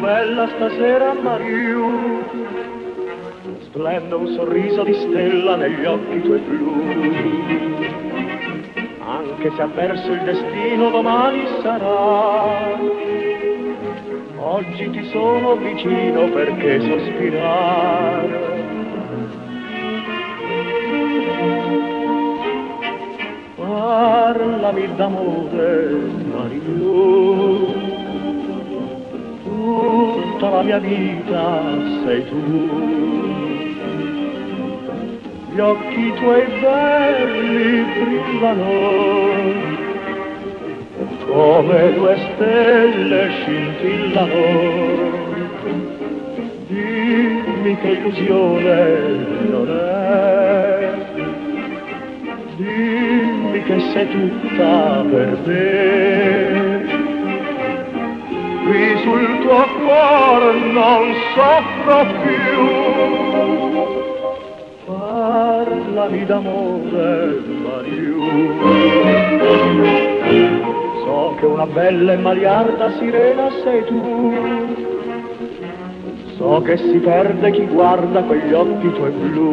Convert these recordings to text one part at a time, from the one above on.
bella stasera Mariù splende un sorriso di stella negli occhi tuoi blu. Anche se ha perso il destino domani sarà. Oggi ti sono vicino perché sospirare parlami d'amore Mariù la mia vita sei tu gli occhi tuoi belli brillano come due stelle scintillano. Dimmi che illusione non è, dimmi che sei tutta per me. Qui sul tuo cuore non soffro più parlami d'amore, Mariù. So che una bella e maliarda sirena sei tu, so che si perde chi guarda quegli occhi tuoi blu.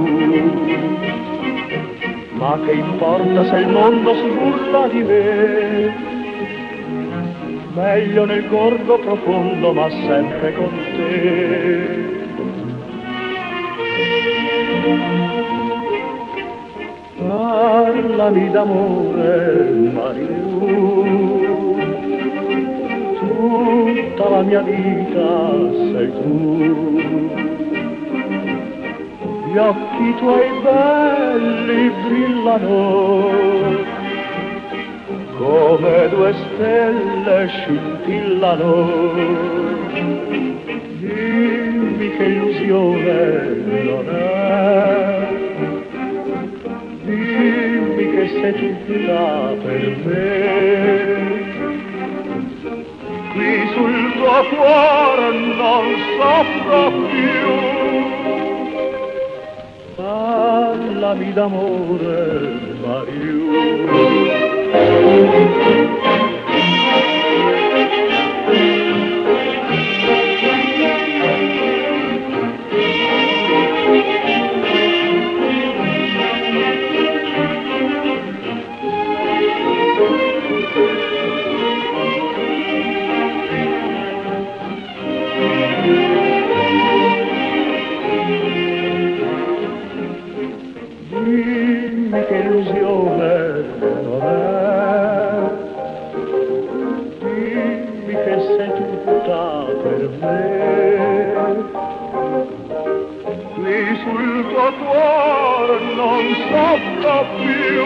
Ma che importa se il mondo si burla di me? Meglio nel gorgo profondo, ma sempre con te. parlami d'amore, Mariù. Tutta la mia vita sei tu. Gli occhi tuoi belli brillano come due stelle scintillano. Dimmi che illusione non è, dimmi che sei tutta per me. Qui sul tuo cuore non soffro più, Parlami d'amore, Mariù. dimmi che illusione non è. Dimmi che sei tutta per me. Qui sul tuo cuore non soffro più.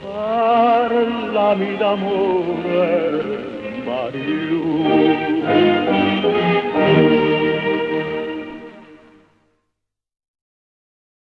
Parlami d'amore, Mario.